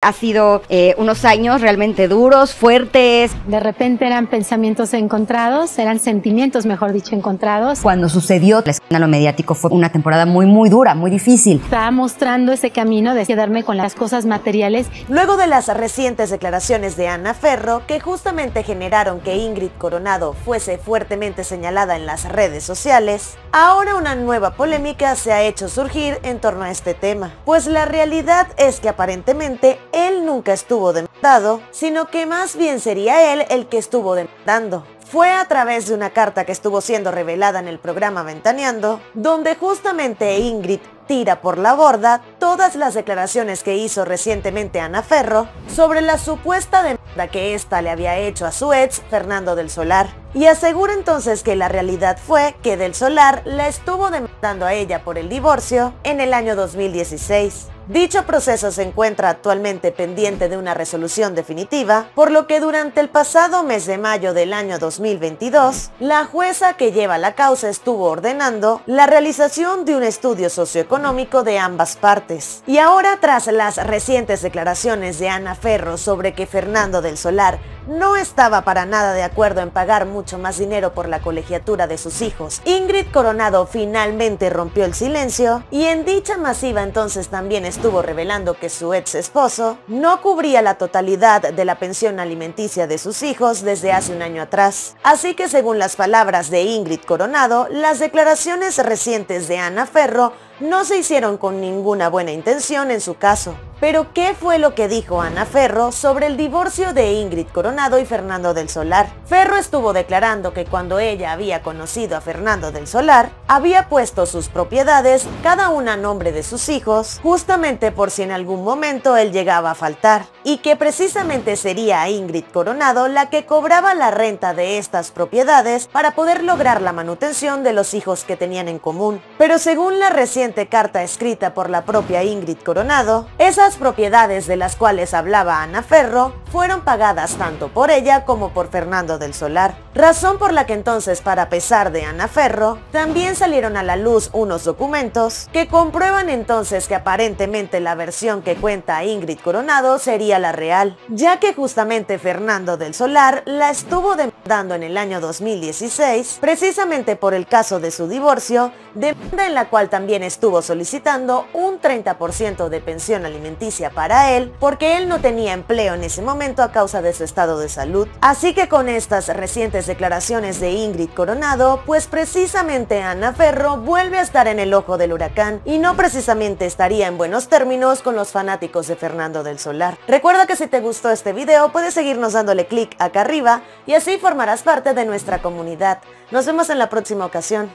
Ha sido eh, unos años realmente duros, fuertes. De repente eran pensamientos encontrados, eran sentimientos, mejor dicho, encontrados. Cuando sucedió el escándalo mediático fue una temporada muy, muy dura, muy difícil. Estaba mostrando ese camino de quedarme con las cosas materiales. Luego de las recientes declaraciones de Ana Ferro, que justamente generaron que Ingrid Coronado fuese fuertemente señalada en las redes sociales, ahora una nueva polémica se ha hecho surgir en torno a este tema. Pues la realidad es que aparentemente él nunca estuvo demandado, sino que más bien sería él el que estuvo demandando. Fue a través de una carta que estuvo siendo revelada en el programa Ventaneando, donde justamente Ingrid tira por la borda todas las declaraciones que hizo recientemente Ana Ferro sobre la supuesta demanda que ésta le había hecho a su ex, Fernando del Solar. Y asegura entonces que la realidad fue que Del Solar la estuvo demandando a ella por el divorcio en el año 2016. Dicho proceso se encuentra actualmente pendiente de una resolución definitiva, por lo que durante el pasado mes de mayo del año 2022, la jueza que lleva la causa estuvo ordenando la realización de un estudio socioeconómico de ambas partes. Y ahora, tras las recientes declaraciones de Ana Ferro sobre que Fernando del Solar no estaba para nada de acuerdo en pagar mucho más dinero por la colegiatura de sus hijos. Ingrid Coronado finalmente rompió el silencio y en dicha masiva entonces también estuvo revelando que su ex esposo no cubría la totalidad de la pensión alimenticia de sus hijos desde hace un año atrás. Así que según las palabras de Ingrid Coronado, las declaraciones recientes de Ana Ferro no se hicieron con ninguna buena intención en su caso. Pero ¿qué fue lo que dijo Ana Ferro sobre el divorcio de Ingrid Coronado y Fernando del Solar? Ferro estuvo declarando que cuando ella había conocido a Fernando del Solar, había puesto sus propiedades, cada una a nombre de sus hijos, justamente por si en algún momento él llegaba a faltar, y que precisamente sería Ingrid Coronado la que cobraba la renta de estas propiedades para poder lograr la manutención de los hijos que tenían en común. Pero según la reciente carta escrita por la propia Ingrid Coronado, esa propiedades de las cuales hablaba Ana Ferro fueron pagadas tanto por ella como por Fernando del Solar, razón por la que entonces para pesar de Ana Ferro, también salieron a la luz unos documentos que comprueban entonces que aparentemente la versión que cuenta Ingrid Coronado sería la real, ya que justamente Fernando del Solar la estuvo demandando en el año 2016 precisamente por el caso de su divorcio, demanda en la cual también estuvo solicitando un 30% de pensión alimentaria para él porque él no tenía empleo en ese momento a causa de su estado de salud. Así que con estas recientes declaraciones de Ingrid Coronado, pues precisamente Ana Ferro vuelve a estar en el ojo del huracán y no precisamente estaría en buenos términos con los fanáticos de Fernando del Solar. Recuerda que si te gustó este video puedes seguirnos dándole clic acá arriba y así formarás parte de nuestra comunidad. Nos vemos en la próxima ocasión.